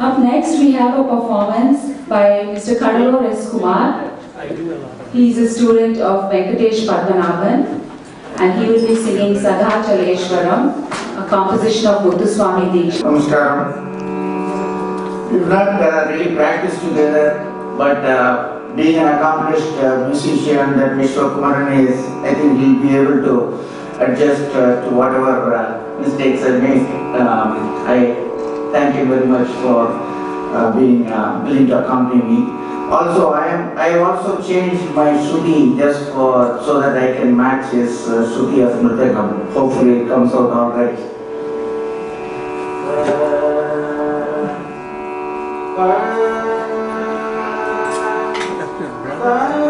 Up next, we have a performance by Mr. Cudalore S. Kumar. He is a student of Venkatesh Padmanabhan and he will be singing Sadha Chaleshwaram, a composition of Muthuswami Desh. Namaskaram. We've not uh, really practiced together, but uh, being an accomplished uh, musician that Mr. Kumaran is, I think he'll be able to adjust uh, to whatever uh, mistakes I make. Um, I thank you very much for uh, being uh, willing to accompany me. Also, I am I also changed my Shruti just for so that I can match his uh, Shruti of Nrityakam. Hopefully, it comes out all right.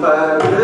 five.